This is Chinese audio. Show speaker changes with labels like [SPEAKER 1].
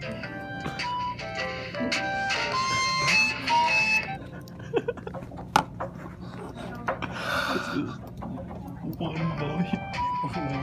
[SPEAKER 1] 어머니어머 니.